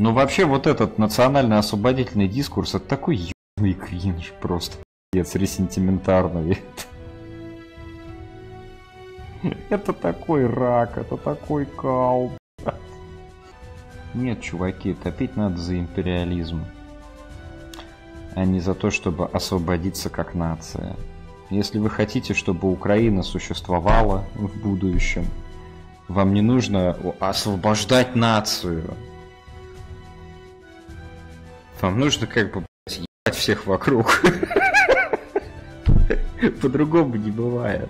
Но вообще вот этот национально-освободительный дискурс, это такой ебаный кринж просто. Пиздец, ресентиментарный. Это такой рак, это такой кал. Нет, чуваки, топить надо за империализм, а не за то, чтобы освободиться как нация. Если вы хотите, чтобы Украина существовала в будущем, вам не нужно освобождать нацию. Вам нужно как бы ебать всех вокруг. По-другому не бывает.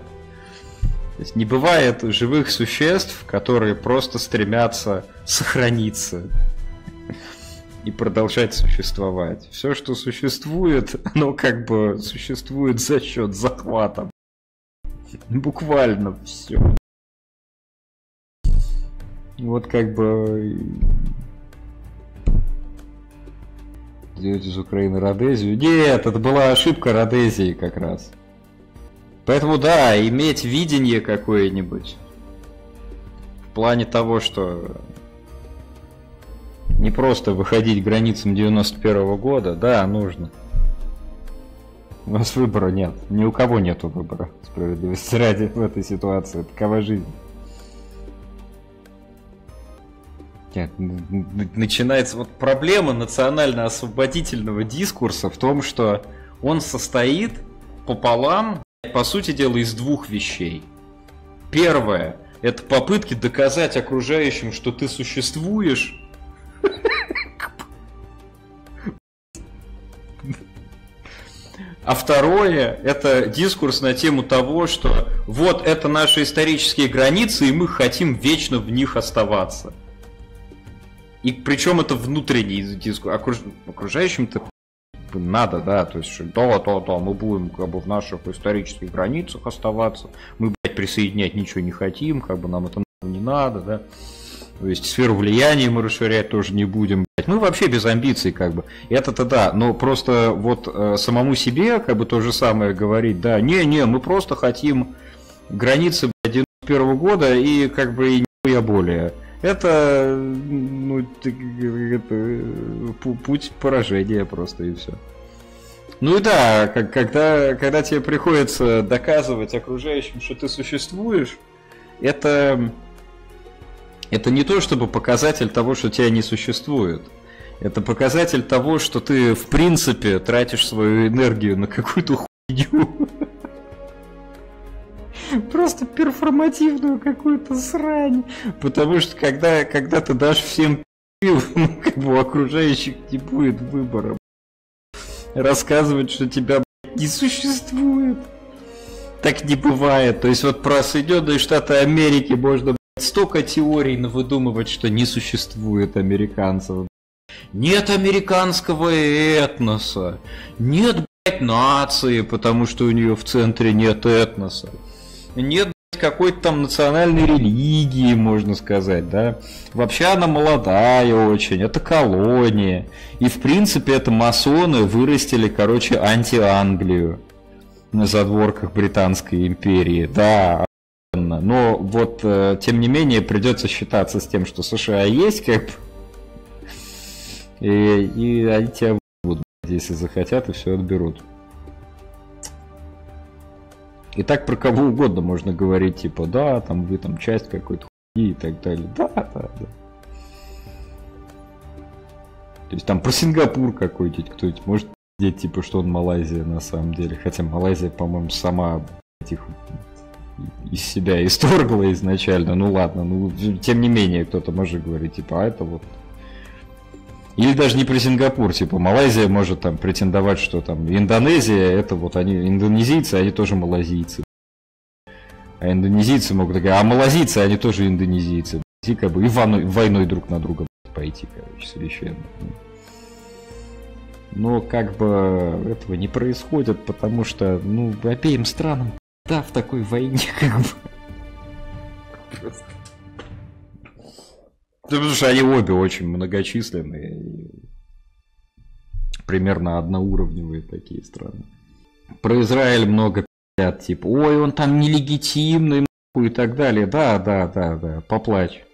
То есть не бывает живых существ, которые просто стремятся сохраниться и продолжать существовать. Все, что существует, оно как бы существует за счет захвата. Буквально все. Вот как бы сделать из Украины Родезию. Нет, это была ошибка Родезии как раз. Поэтому да, иметь видение какое-нибудь. В плане того, что не просто выходить границам 91 -го года, да, нужно. У нас выбора нет. Ни у кого нету выбора. Справедливости ради в этой ситуации. Такова жизнь. Нет, начинается вот проблема национально-освободительного дискурса в том, что он состоит пополам по сути дела, из двух вещей. Первое – это попытки доказать окружающим, что ты существуешь. А второе – это дискурс на тему того, что вот это наши исторические границы, и мы хотим вечно в них оставаться. И причем это внутренний дискурс. Окруж... Окружающим-то надо, да, то есть, да, да, да, мы будем как бы в наших исторических границах оставаться, мы, блядь, присоединять ничего не хотим, как бы нам это не надо, да, то есть сферу влияния мы расширять тоже не будем, блядь. мы вообще без амбиций, как бы, это-то да, но просто вот э, самому себе, как бы, то же самое говорить, да, не-не, мы просто хотим границы, блядь, 91 года и, как бы, и нихуя более, это, ну, это, путь поражения просто и все. Ну и да, как, когда, когда тебе приходится доказывать окружающим, что ты существуешь, это, это не то, чтобы показатель того, что тебя не существует. Это показатель того, что ты в принципе тратишь свою энергию на какую-то хуйню. Просто перформативную какую-то срань. Потому что когда, когда ты дашь всем ну, как бы у окружающих не будет выбора. Рассказывать, что тебя не существует. Так не бывает. То есть вот про Соединенные Штаты Америки можно столько теорий выдумывать, что не существует американцев. Нет американского этноса. Нет, блядь, нации, потому что у нее в центре нет этноса нет какой-то там национальной религии, можно сказать, да. Вообще она молодая очень, это колония. И в принципе это масоны вырастили, короче, анти-Англию на задворках Британской империи. Да, но вот, э, тем не менее, придется считаться с тем, что США есть, как и, и они тебя будут, если захотят, и все отберут. И так про кого угодно можно говорить, типа, да, там вы там часть какой-то хуйни и так далее. Да, да, да. То есть там про Сингапур какой-нибудь кто-нибудь может пиздеть, типа, что он Малайзия на самом деле. Хотя Малайзия, по-моему, сама этих из себя исторгла изначально. Ну ладно, ну тем не менее кто-то может говорить, типа, а это вот или даже не про Сингапур, типа Малайзия может там претендовать, что там Индонезия, это вот они, индонезийцы, они тоже малазийцы. А индонезийцы могут говорить, а малазийцы, они тоже индонезийцы. И как бы и войной, войной друг на друга пойти, короче, священно. Но как бы этого не происходит, потому что, ну, обеим странам, да, в такой войне, как бы. Просто. Да, потому что они обе очень многочисленные примерно одноуровневые такие страны. Про Израиль много пи***ят, типа, ой, он там нелегитимный, и так далее. Да, да, да, да, поплачь.